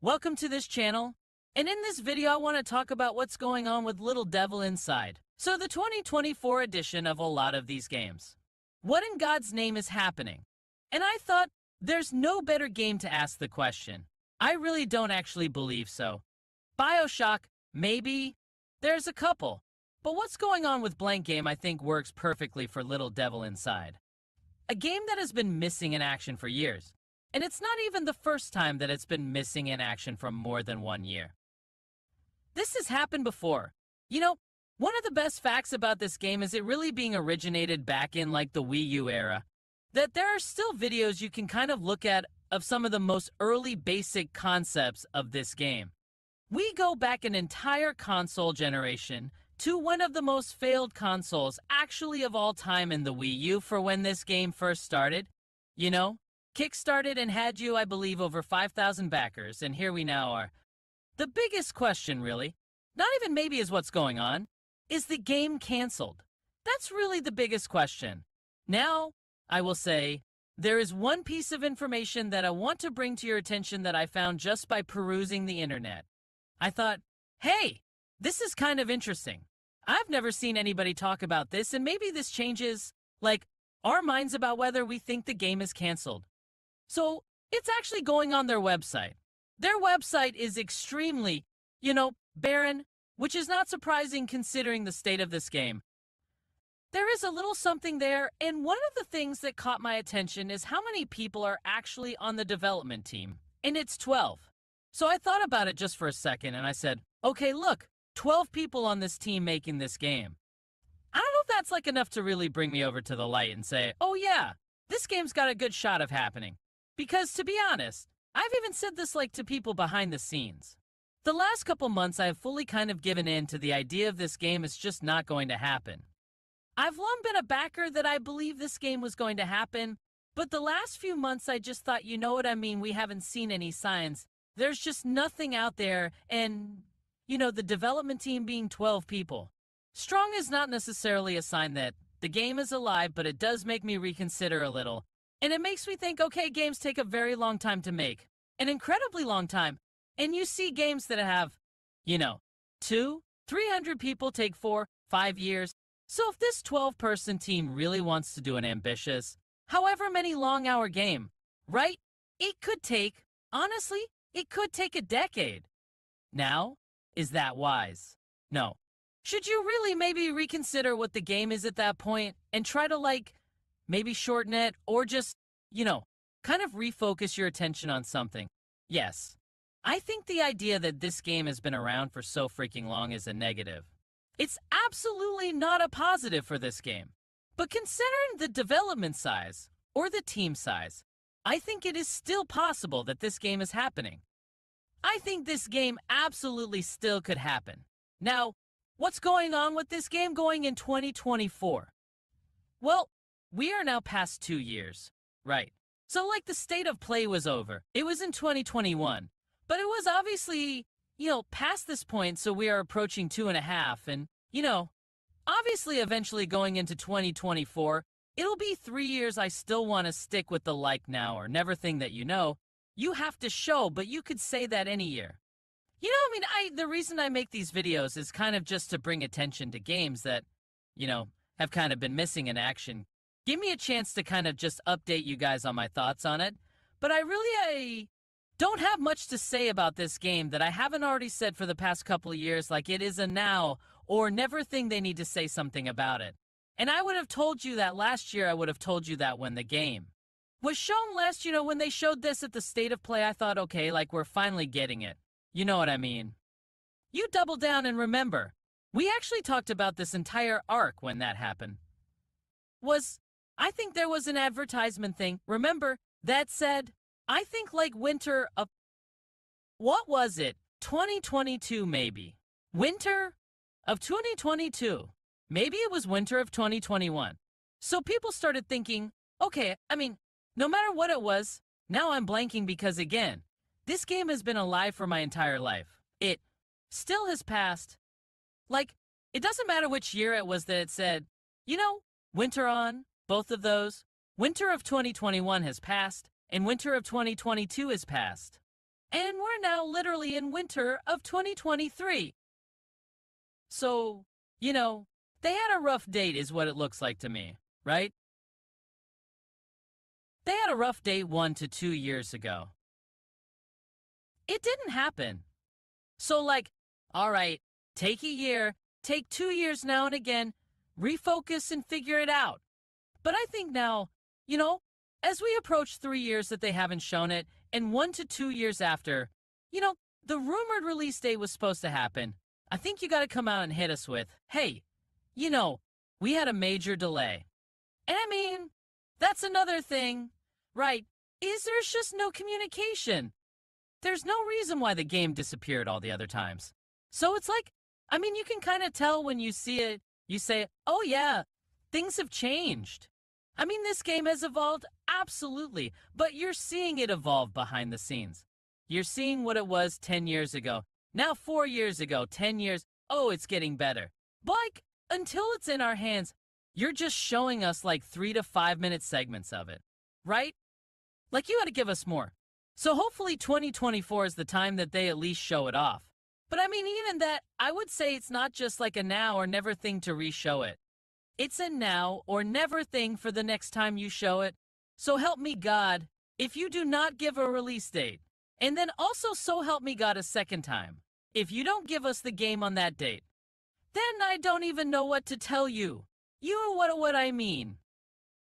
welcome to this channel. And in this video, I want to talk about what's going on with Little Devil Inside. So the 2024 edition of a lot of these games. What in God's name is happening? And I thought, there's no better game to ask the question. I really don't actually believe so. Bioshock, maybe. There's a couple. But what's going on with Blank Game I think works perfectly for Little Devil Inside. A game that has been missing in action for years. And it's not even the first time that it's been missing in action for more than one year. This has happened before. You know, one of the best facts about this game is it really being originated back in like the Wii U era. That there are still videos you can kind of look at of some of the most early basic concepts of this game. We go back an entire console generation to one of the most failed consoles actually of all time in the Wii U for when this game first started. You know, Kickstarted and had you, I believe, over 5,000 backers, and here we now are. The biggest question, really, not even maybe is what's going on, is the game canceled? That's really the biggest question. Now, I will say, there is one piece of information that I want to bring to your attention that I found just by perusing the internet. I thought, hey, this is kind of interesting. I've never seen anybody talk about this, and maybe this changes, like, our minds about whether we think the game is canceled. So it's actually going on their website. Their website is extremely, you know, barren, which is not surprising considering the state of this game. There is a little something there, and one of the things that caught my attention is how many people are actually on the development team, and it's 12. So I thought about it just for a second, and I said, okay, look, 12 people on this team making this game. I don't know if that's like enough to really bring me over to the light and say, oh yeah, this game's got a good shot of happening. Because to be honest, I've even said this like to people behind the scenes. The last couple months I have fully kind of given in to the idea of this game is just not going to happen. I've long been a backer that I believe this game was going to happen, but the last few months I just thought, you know what I mean, we haven't seen any signs. There's just nothing out there, and, you know, the development team being 12 people. Strong is not necessarily a sign that the game is alive, but it does make me reconsider a little, and it makes me think, okay, games take a very long time to make. An incredibly long time. And you see games that have, you know, two, 300 people take four, five years. So if this 12 person team really wants to do an ambitious, however many long hour game, right? It could take, honestly, it could take a decade. Now, is that wise? No. Should you really maybe reconsider what the game is at that point and try to like maybe shorten it, or just, you know, kind of refocus your attention on something. Yes, I think the idea that this game has been around for so freaking long is a negative. It's absolutely not a positive for this game. But considering the development size, or the team size, I think it is still possible that this game is happening. I think this game absolutely still could happen. Now, what's going on with this game going in 2024? Well, we are now past two years. Right. So, like, the state of play was over. It was in 2021. But it was obviously, you know, past this point, so we are approaching two and a half. And, you know, obviously, eventually going into 2024, it'll be three years I still want to stick with the like now or never thing that you know. You have to show, but you could say that any year. You know, I mean, I the reason I make these videos is kind of just to bring attention to games that, you know, have kind of been missing in action give me a chance to kind of just update you guys on my thoughts on it. But I really I don't have much to say about this game that I haven't already said for the past couple of years, like it is a now or never thing they need to say something about it. And I would have told you that last year, I would have told you that when the game was shown last, you know, when they showed this at the state of play, I thought, okay, like we're finally getting it. You know what I mean? You double down and remember, we actually talked about this entire arc when that happened. Was I think there was an advertisement thing. Remember, that said, I think like winter of. What was it? 2022, maybe. Winter of 2022. Maybe it was winter of 2021. So people started thinking, okay, I mean, no matter what it was, now I'm blanking because again, this game has been alive for my entire life. It still has passed. Like, it doesn't matter which year it was that it said, you know, winter on, both of those, winter of 2021 has passed, and winter of 2022 has passed. And we're now literally in winter of 2023. So, you know, they had a rough date, is what it looks like to me, right? They had a rough date one to two years ago. It didn't happen. So, like, all right, take a year, take two years now and again, refocus and figure it out. But I think now, you know, as we approach three years that they haven't shown it, and one to two years after, you know, the rumored release date was supposed to happen. I think you got to come out and hit us with, hey, you know, we had a major delay. And I mean, that's another thing, right? Is there's just no communication. There's no reason why the game disappeared all the other times. So it's like, I mean, you can kind of tell when you see it, you say, oh yeah, things have changed. I mean, this game has evolved, absolutely, but you're seeing it evolve behind the scenes. You're seeing what it was 10 years ago. Now, four years ago, 10 years, oh, it's getting better. But like, until it's in our hands, you're just showing us like three to five minute segments of it, right? Like, you got to give us more. So hopefully 2024 is the time that they at least show it off. But I mean, even that, I would say it's not just like a now or never thing to re-show it. It's a now or never thing for the next time you show it. So help me God, if you do not give a release date. And then also so help me God a second time. If you don't give us the game on that date, then I don't even know what to tell you. You know what, what I mean.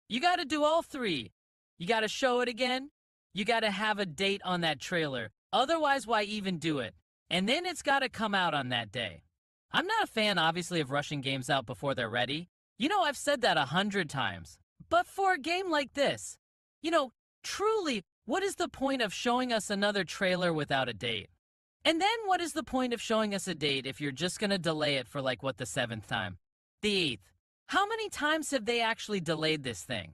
You got to do all three. You got to show it again, you got to have a date on that trailer. Otherwise, why even do it? And then it's got to come out on that day. I'm not a fan, obviously, of rushing games out before they're ready. You know, I've said that a hundred times. But for a game like this, you know, truly, what is the point of showing us another trailer without a date? And then what is the point of showing us a date if you're just going to delay it for like, what, the seventh time? The eighth. How many times have they actually delayed this thing?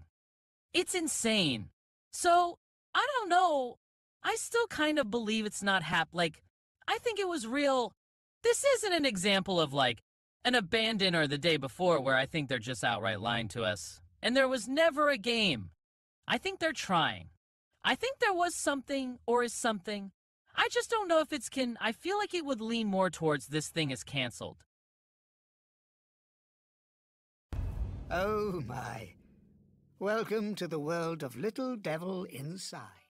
It's insane. So, I don't know. I still kind of believe it's not hap. Like, I think it was real. This isn't an example of like an abandoner the day before where I think they're just outright lying to us. And there was never a game. I think they're trying. I think there was something or is something. I just don't know if it's can. I feel like it would lean more towards this thing is canceled. Oh my. Welcome to the world of Little Devil Inside.